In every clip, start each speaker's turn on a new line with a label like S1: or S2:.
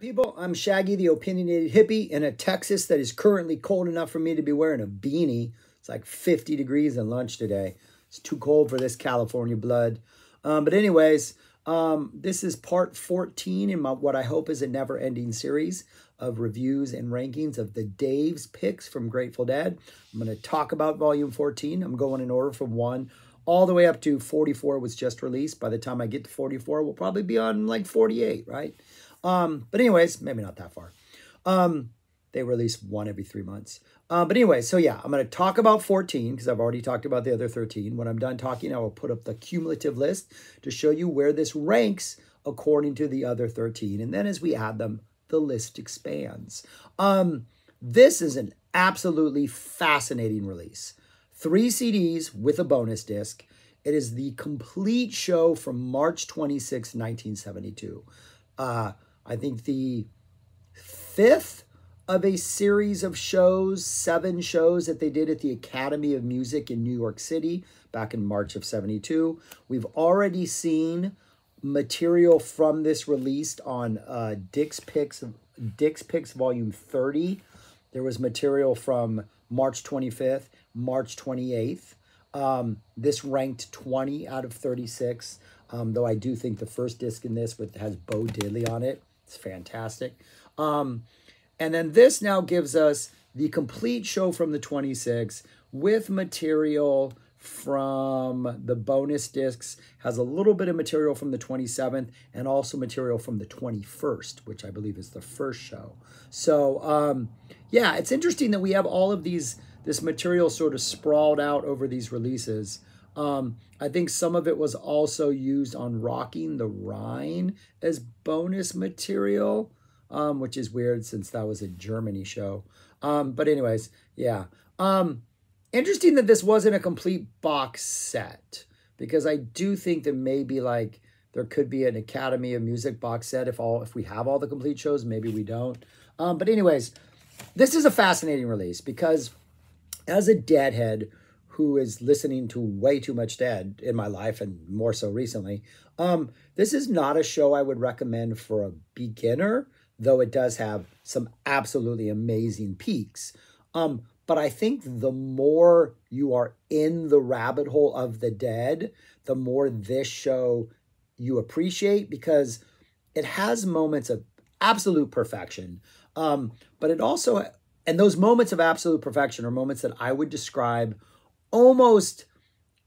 S1: People, I'm Shaggy, the opinionated hippie in a Texas that is currently cold enough for me to be wearing a beanie. It's like 50 degrees in lunch today. It's too cold for this California blood. Um, but anyways, um, this is part 14 in my, what I hope is a never-ending series of reviews and rankings of the Dave's picks from Grateful Dead. I'm going to talk about volume 14. I'm going in order from 1 all the way up to 44 was just released. By the time I get to 44, we'll probably be on like 48, right? Um, but anyways, maybe not that far. Um, they release one every three months. Uh, but anyway, so yeah, I'm going to talk about 14 because I've already talked about the other 13. When I'm done talking, I will put up the cumulative list to show you where this ranks according to the other 13. And then as we add them, the list expands. Um, this is an absolutely fascinating release. Three CDs with a bonus disc. It is the complete show from March 26, 1972. Uh, I think the fifth of a series of shows, seven shows that they did at the Academy of Music in New York City back in March of 72. We've already seen material from this released on uh, Dick's Picks, Dick's Picks Volume 30. There was material from March 25th, March 28th. Um, this ranked 20 out of 36, um, though I do think the first disc in this with has Bo Diddley on it it's fantastic. Um, and then this now gives us the complete show from the 26 with material from the bonus discs, has a little bit of material from the 27th, and also material from the 21st, which I believe is the first show. So, um, yeah, it's interesting that we have all of these, this material sort of sprawled out over these releases. Um, I think some of it was also used on Rocking the Rhein as bonus material, um, which is weird since that was a Germany show. Um, but anyways, yeah. Um, interesting that this wasn't a complete box set because I do think that maybe like there could be an Academy of Music box set if all if we have all the complete shows. Maybe we don't. Um, but anyways, this is a fascinating release because as a deadhead who is listening to way too much dead in my life and more so recently, um, this is not a show I would recommend for a beginner, though it does have some absolutely amazing peaks. Um, but I think the more you are in the rabbit hole of the dead, the more this show you appreciate because it has moments of absolute perfection. Um, but it also, and those moments of absolute perfection are moments that I would describe almost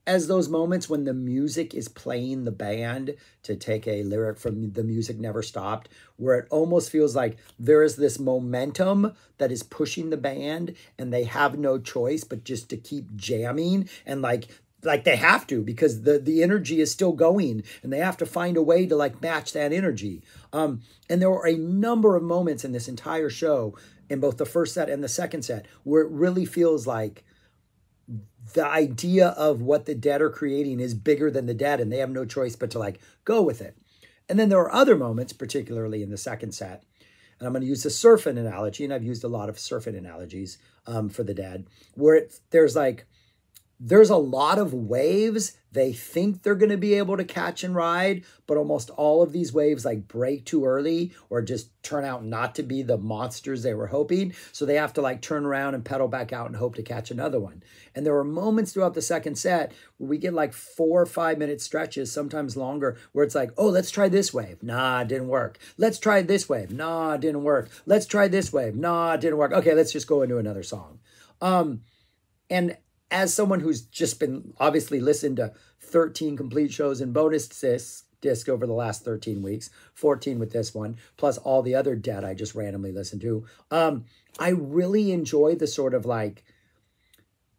S1: as those moments when the music is playing the band to take a lyric from the music never stopped where it almost feels like there is this momentum that is pushing the band and they have no choice but just to keep jamming and like like they have to because the the energy is still going and they have to find a way to like match that energy. Um and there were a number of moments in this entire show in both the first set and the second set where it really feels like the idea of what the dead are creating is bigger than the dead and they have no choice but to like go with it. And then there are other moments, particularly in the second set, and I'm going to use the surfing analogy, and I've used a lot of surfing analogies um, for the dead, where it, there's like there's a lot of waves they think they're going to be able to catch and ride, but almost all of these waves like break too early or just turn out not to be the monsters they were hoping. So they have to like turn around and pedal back out and hope to catch another one. And there were moments throughout the second set where we get like four or five minute stretches, sometimes longer, where it's like, oh, let's try this wave. Nah, didn't work. Let's try this wave. Nah, didn't work. Let's try this wave. Nah, didn't work. Okay, let's just go into another song. Um, and as someone who's just been obviously listened to 13 complete shows and bonus disc, disc over the last 13 weeks, 14 with this one, plus all the other dead I just randomly listened to. Um, I really enjoy the sort of like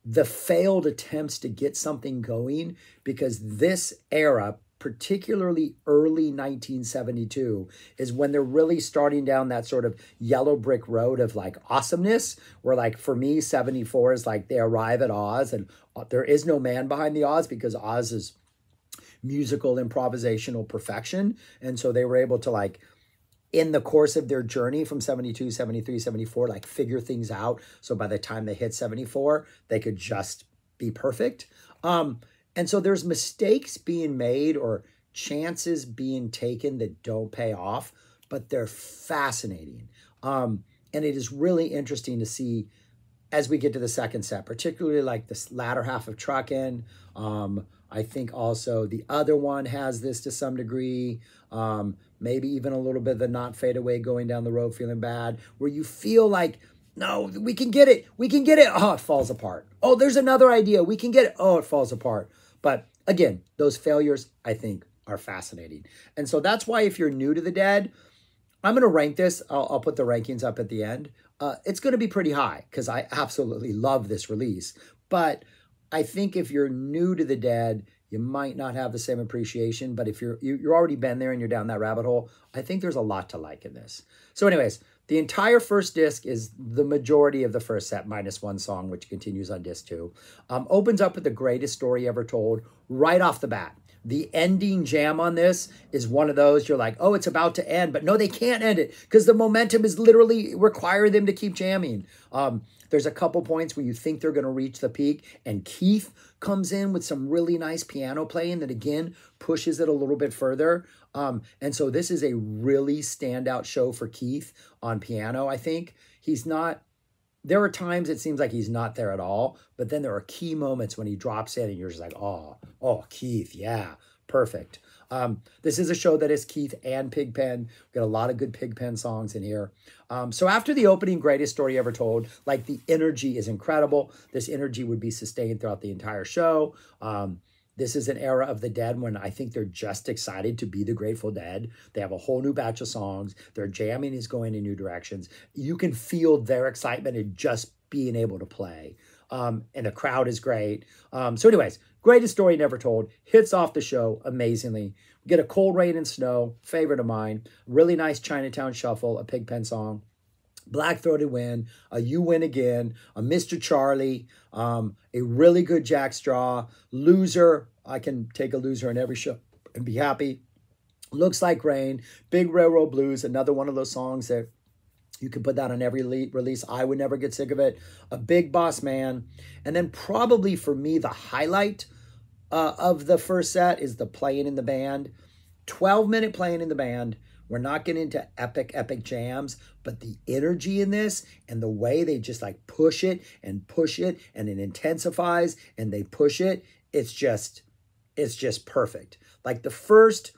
S1: the failed attempts to get something going because this era particularly early 1972 is when they're really starting down that sort of yellow brick road of like awesomeness where like for me 74 is like they arrive at oz and uh, there is no man behind the oz because oz is musical improvisational perfection. And so they were able to like in the course of their journey from 72 73 74 like figure things out. So by the time they hit 74 they could just be perfect. Um and so there's mistakes being made or chances being taken that don't pay off. but they're fascinating. Um, and it is really interesting to see as we get to the second set, particularly like this latter half of Truckin'. Um, I think also the other one has this to some degree. Um, maybe even a little bit of the not fade away going down the road feeling bad, where you feel like, no, we can get it. We can get it. Oh, it falls apart. Oh, there's another idea. We can get it. Oh, it falls apart. But again, those failures, I think, are fascinating. And so that's why if you're new to the dead, I'm going to rank this. I'll, I'll, put the rankings up at the end. Uh, it's going to be pretty high because I absolutely love this release. But I think if you're new to the dead, you might not have the same appreciation. But if you're you, you're already been there and you're down that rabbit hole, I think there's a lot to like in this. So, anyways, the entire first disc is the majority of the first set, minus one song, which continues on disc two. Um, opens up with the greatest story ever told right off the bat. The ending jam on this is one of those you're like, oh, it's about to end, but no, they can't end it because the momentum is literally requiring them to keep jamming. Um, there's a couple points where you think they're going to reach the peak, and Keith comes in with some really nice piano playing that again pushes it a little bit further. Um, and so this is a really standout show for Keith on piano. I think he's not there are times it seems like he's not there at all, but then there are key moments when he drops in and you're just like, oh, oh, Keith, yeah, perfect. Um, this is a show that is Keith and Pigpen. We got a lot of good Pigpen songs in here. Um, so after the opening, greatest story ever told, like the energy is incredible. This energy would be sustained throughout the entire show. Um, this is an era of the dead when I think they're just excited to be the Grateful Dead. They have a whole new batch of songs. Their jamming is going in new directions. You can feel their excitement in just being able to play. Um, and the crowd is great. Um, so, anyways, greatest story never told. Hits off the show amazingly. We get a cold rain and snow, favorite of mine. Really nice Chinatown shuffle, a Pigpen song. Black Throated Wind, a You Win Again, a Mr. Charlie, um, a really good Jack Straw, Loser. I can take a loser in every show and be happy. Looks Like Rain, Big Railroad Blues, another one of those songs that you can put that on every release. I would never get sick of it. A Big Boss Man. And then probably for me, the highlight uh, of the first set is the playing in the band. 12 minute playing in the band. We're not getting into epic, epic jams, but the energy in this and the way they just like push it and push it and it intensifies and they push it, it's just, it's just perfect. Like the first,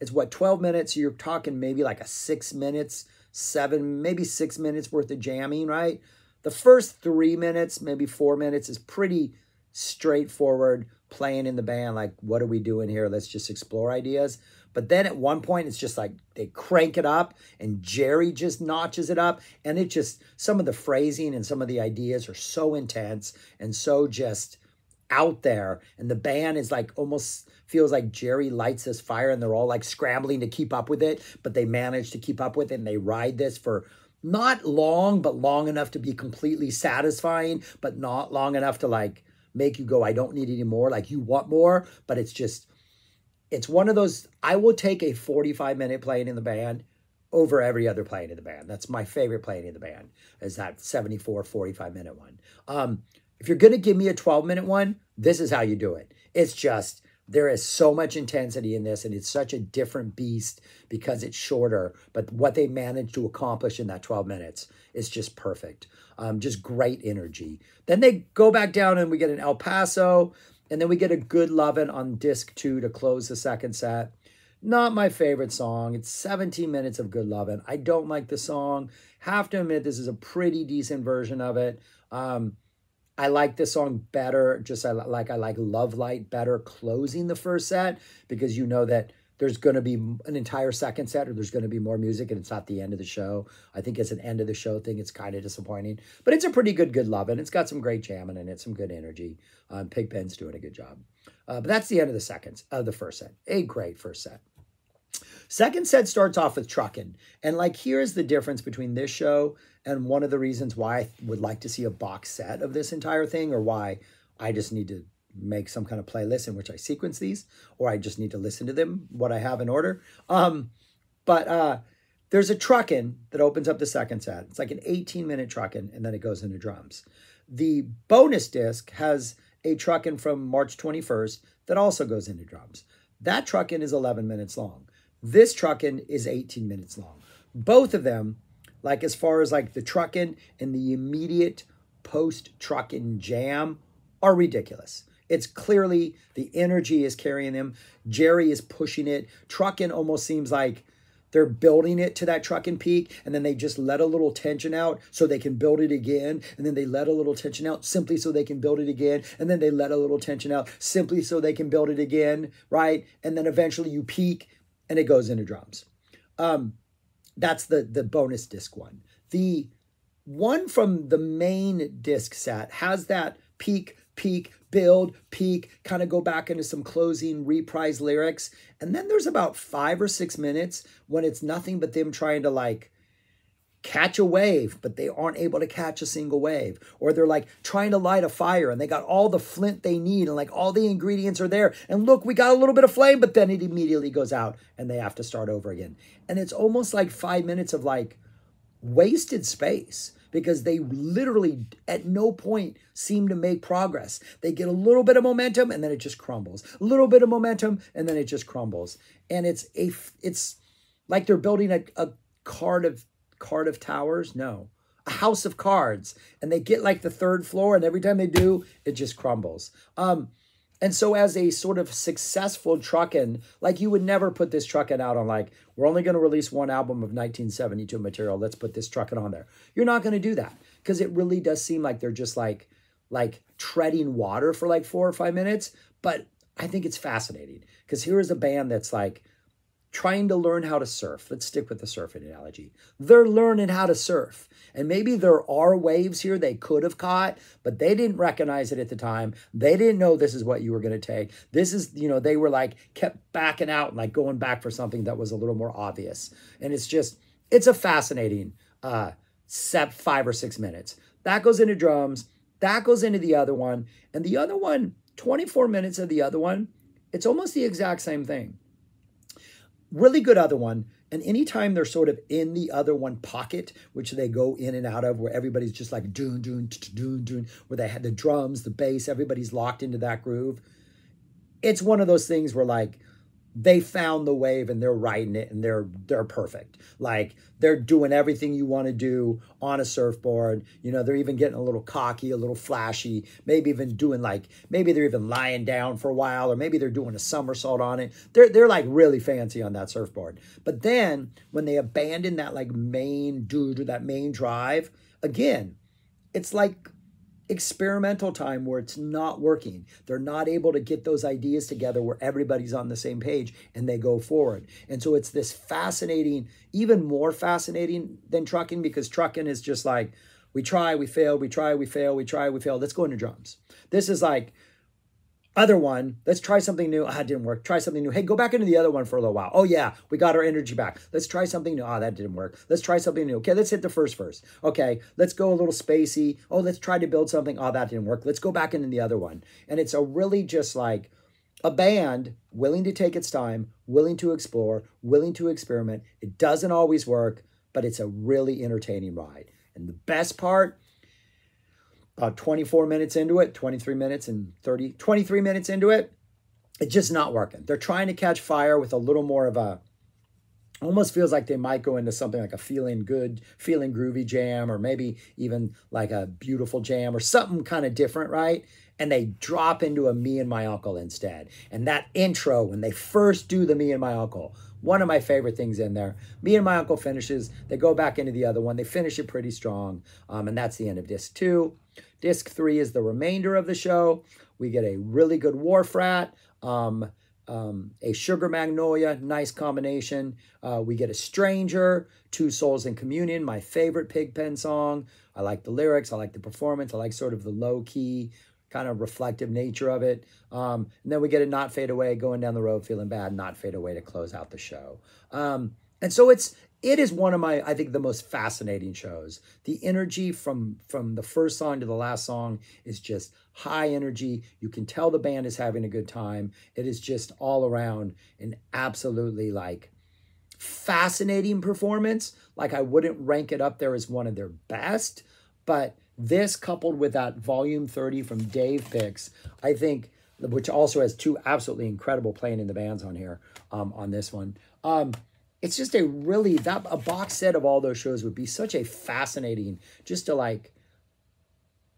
S1: it's what, 12 minutes? You're talking maybe like a six minutes, seven, maybe six minutes worth of jamming, right? The first three minutes, maybe four minutes is pretty straightforward playing in the band. Like, what are we doing here? Let's just explore ideas. But then at one point, it's just like they crank it up and Jerry just notches it up. And it just, some of the phrasing and some of the ideas are so intense and so just out there. And the band is like almost feels like Jerry lights this fire and they're all like scrambling to keep up with it. But they manage to keep up with it and they ride this for not long, but long enough to be completely satisfying, but not long enough to like make you go, I don't need any more. Like you want more, but it's just it's one of those I will take a 45 minute playing in the band over every other playing in the band. That's my favorite playing in the band is that 74 45 minute one. Um, if you're going to give me a 12 minute one, this is how you do it. It's just there is so much intensity in this and it's such a different beast because it's shorter but what they managed to accomplish in that 12 minutes is just perfect um, just great energy then they go back down and we get an el paso and then we get a good lovin' on disc two to close the second set. Not my favorite song. It's 17 minutes of good lovin'. I don't like the song. Have to admit, this is a pretty decent version of it. Um, I like this song better, just like I like Love Light better closing the first set because you know that there's going to be an entire second set or there's going to be more music and it's not the end of the show. I think it's an end of the show thing. It's kind of disappointing, but it's a pretty good, good love and it's got some great jamming and it's some good energy. Um, Pigpen's doing a good job. Uh, but that's the end of the seconds of the first set. A great first set. Second set starts off with Truckin'. And like, here's the difference between this show and one of the reasons why I would like to see a box set of this entire thing or why I just need to make some kind of playlist in which I sequence these, or I just need to listen to them, what I have in order. Um, but uh, there's a truckin that opens up the second set. It's like an 18 minute truckin, and then it goes into drums. The bonus disc has a truckin from March 21st that also goes into drums. That truckin is 11 minutes long. This truckin is 18 minutes long. both of them, like as far as like the trucking and the immediate post trucking jam, are ridiculous. It's clearly the energy is carrying them. Jerry is pushing it. Trucking almost seems like they're building it to that trucking peak and then they just let a little tension out so they can build it again and then they let a little tension out simply so they can build it again and then they let a little tension out simply so they can build it again right and then eventually you peak and it goes into drums um that's the the bonus disc one the one from the main disc set has that peak peak, build, peak, kind of go back into some closing reprise lyrics. And then there's about five or six minutes when it's nothing but them trying to like catch a wave, but they aren't able to catch a single wave. Or they're like trying to light a fire and they got all the flint they need and like all the ingredients are there. And look, we got a little bit of flame, but then it immediately goes out and they have to start over again. And it's almost like five minutes of like wasted space because they literally at no point seem to make progress. They get a little bit of momentum and then it just crumbles. A little bit of momentum and then it just crumbles. And it's a it's like they're building a, a card of card of towers. No. A house of cards. And they get like the third floor, and every time they do, it just crumbles. Um, and so, as a sort of successful truckin', like you would never put this truckin' out on like, we're only going to release one album of 1972 material. Let's put this truckin' on there. You're not going to do that because it really does seem like they're just like, like treading water for like four or five minutes. But I think it's fascinating because here is a band that's like trying to learn how to surf. Let's stick with the surfing analogy. They're learning how to surf. And maybe there are waves here they could have caught, but they didn't recognize it at the time. They didn't know this is what you were going to take. This is, you know, they were like kept backing out and like going back for something that was a little more obvious. And it's just, it's a fascinating uh set five or six minutes. That goes into drums. That goes into the other one. And the other one, 24 minutes of the other one, it's almost the exact same thing. Really good other one. And anytime they're sort of in the other one pocket, which they go in and out of, where everybody's just like doon, doon, doon, doon, where they had the drums, the bass, everybody's locked into that groove. It's one of those things where like they found the wave and they're riding it and they're they're perfect. Like they're doing everything you want to do on a surfboard. You know, they're even getting a little cocky, a little flashy, maybe even doing like maybe they're even lying down for a while or maybe they're doing a somersault on it. They're they're like really fancy on that surfboard. But then when they abandon that like main dude or that main drive, again, it's like experimental time where it's not working. They're not able to get those ideas together where everybody's on the same page and they go forward. And so it's this fascinating, even more fascinating than trucking because trucking is just like we try, we fail, we try, we fail, we try, we fail. Let's go into drums. This is like other one, let's try something new. Ah, it didn't work. Try something new. Hey, go back into the other one for a little while. Oh, yeah, we got our energy back. Let's try something new. Ah, that didn't work. Let's try something new. Okay, let's hit the first verse. Okay, let's go a little spacey. Oh, let's try to build something. Oh, that didn't work. Let's go back into the other one. And it's a really just like a band willing to take its time, willing to explore, willing to experiment. It doesn't always work, but it's a really entertaining ride. And the best part, about 24 minutes into it, 23 minutes and 30, 23 minutes into it, it's just not working. They're trying to catch fire with a little more of a, almost feels like they might go into something like a feeling good, feeling groovy jam, or maybe even like a beautiful jam or something kind of different, right? And they drop into a me and my uncle instead. And that intro, when they first do the me and my uncle, one of my favorite things in there. Me and my uncle finishes. They go back into the other one. They finish it pretty strong. Um, and that's the end of disc two. Disc three is the remainder of the show. We get a really good Wharf Rat, um, um, a Sugar Magnolia, nice combination. Uh, we get a Stranger, Two Souls in Communion, my favorite Pigpen song. I like the lyrics. I like the performance. I like sort of the low key, kind of reflective nature of it. Um, and then we get a Not Fade Away, going down the road, feeling bad, Not Fade Away to close out the show. Um, and so it's it is one of my I think the most fascinating shows. The energy from from the first song to the last song is just high energy. You can tell the band is having a good time. It is just all around an absolutely like fascinating performance. Like I wouldn't rank it up there as one of their best, but this coupled with that volume 30 from Dave Picks, I think, which also has two absolutely incredible playing in the bands on here, um, on this one. Um, it's just a really that a box set of all those shows would be such a fascinating just to like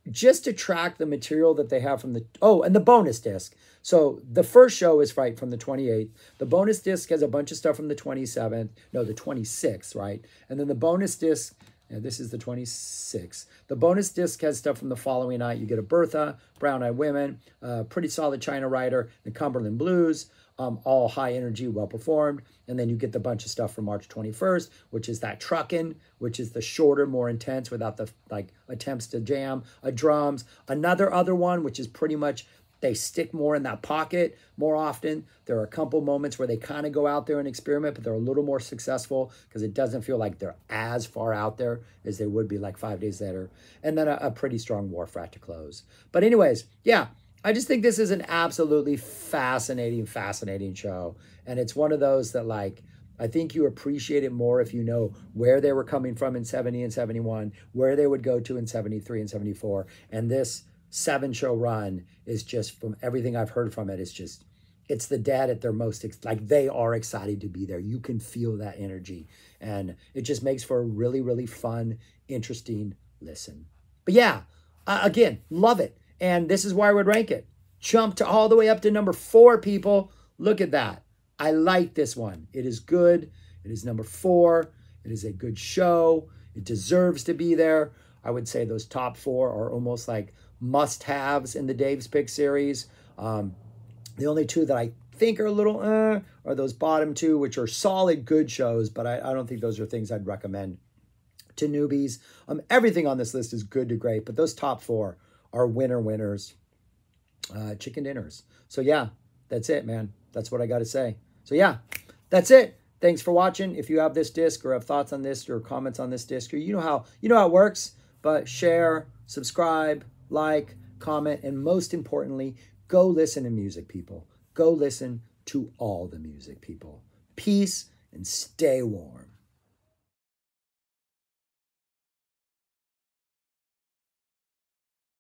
S1: just to track the material that they have from the oh and the bonus disc so the first show is right from the 28th the bonus disc has a bunch of stuff from the 27th no the 26th right and then the bonus disc yeah, this is the 26th. The bonus disc has stuff from the following night. You get a Bertha, Brown Eyed Women, uh, pretty solid China Rider, the Cumberland Blues, um, all high energy, well performed. And then you get the bunch of stuff from March 21st, which is that truckin', which is the shorter, more intense without the like attempts to jam, a drums. Another other one, which is pretty much they stick more in that pocket more often. There are a couple moments where they kind of go out there and experiment, but they're a little more successful because it doesn't feel like they're as far out there as they would be like five days later. And then a, a pretty strong Wharf Rat to close. But anyways, yeah, I just think this is an absolutely fascinating, fascinating show. And it's one of those that, like, I think you appreciate it more if you know where they were coming from in 70 and 71, where they would go to in 73 and 74. And this seven show run is just, from everything I've heard from it, it's just, it's the dead at their most, like, they are excited to be there. You can feel that energy. And it just makes for a really, really fun, interesting listen. But yeah, uh, again, love it. And this is where I would rank it. Jump to all the way up to number four, people. Look at that. I like this one. It is good. It is number four. It is a good show. It deserves to be there. I would say those top four are almost like must haves in the Dave's Pick series. Um, the only two that I think are a little uh, are those bottom two, which are solid, good shows, but I, I don't think those are things I'd recommend to newbies. Um, everything on this list is good to great, but those top four are winner winners, uh, chicken dinners. So yeah, that's it, man. That's what I got to say. So yeah, that's it. Thanks for watching. If you have this disc or have thoughts on this or comments on this disc, or you know how you know how it works. But share, subscribe, like, comment, and most importantly, go listen to music, people. Go listen to all the music, people. Peace and stay warm.